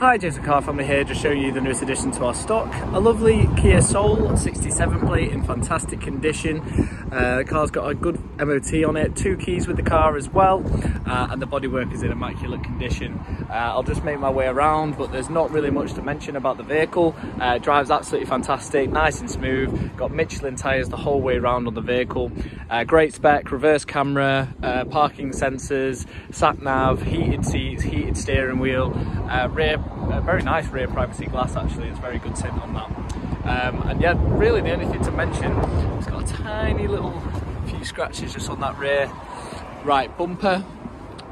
Hi, Jason Car Family here, just showing you the newest addition to our stock. A lovely Kia Soul 67 plate in fantastic condition. Uh, the car's got a good MOT on it, two keys with the car as well, uh, and the bodywork is in immaculate condition. Uh, I'll just make my way around, but there's not really much to mention about the vehicle. Uh, drives absolutely fantastic, nice and smooth, got Michelin tyres the whole way around on the vehicle. Uh, great spec, reverse camera, uh, parking sensors, sat nav, heated seats, heated steering wheel, rear a very nice rear privacy glass actually, it's very good tint on that. Um, and yeah, really the only thing to mention, it's got a tiny little few scratches just on that rear right bumper.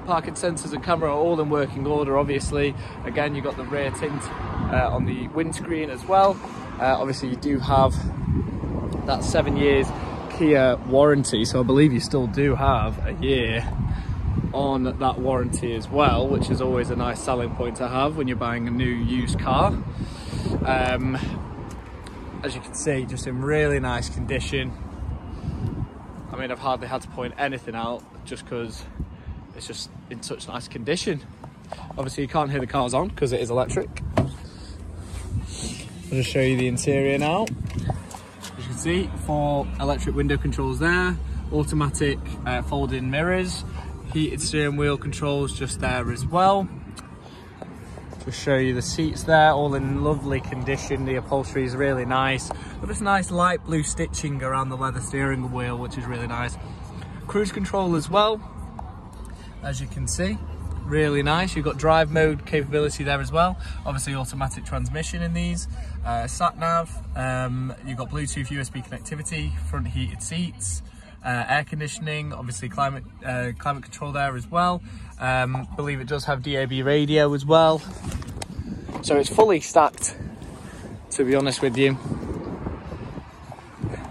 Parking sensors and camera are all in working order obviously. Again, you've got the rear tint uh, on the windscreen as well. Uh, obviously you do have that seven years Kia warranty, so I believe you still do have a year on that warranty as well, which is always a nice selling point to have when you're buying a new used car. Um, as you can see, just in really nice condition. I mean, I've hardly had to point anything out just because it's just in such nice condition. Obviously, you can't hear the cars on because it is electric. I'll just show you the interior now. As you can see, four electric window controls there, automatic uh, folding mirrors, heated steering wheel controls just there as well. Just show you the seats there all in lovely condition. The upholstery is really nice. But this nice light blue stitching around the leather steering wheel which is really nice. Cruise control as well as you can see. Really nice. You've got drive mode capability there as well. Obviously automatic transmission in these. Uh, sat nav. Um, you've got bluetooth usb connectivity front heated seats uh, air conditioning, obviously climate uh, climate control there as well. Um, believe it does have DAB radio as well. So it's fully stacked, to be honest with you.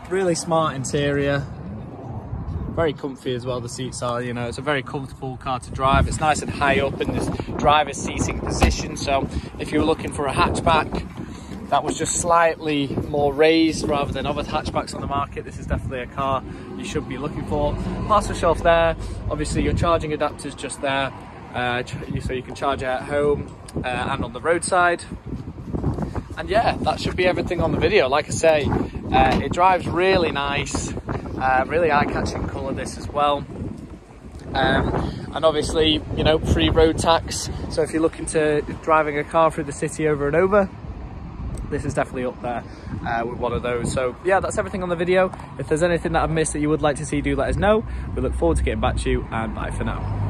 Really smart interior. Very comfy as well, the seats are, you know, it's a very comfortable car to drive. It's nice and high up in this driver's seating position. So if you're looking for a hatchback, that was just slightly more raised rather than other hatchbacks on the market. This is definitely a car you should be looking for. Parcel shelf there, obviously your charging adapters just there, uh, so you can charge it at home uh, and on the roadside. And yeah, that should be everything on the video. Like I say, uh, it drives really nice, uh, really eye-catching colour this as well. Um, and obviously, you know, free road tax. So if you're looking to driving a car through the city over and over, this is definitely up there uh, with one of those. So yeah, that's everything on the video. If there's anything that I've missed that you would like to see, do let us know. We look forward to getting back to you and bye for now.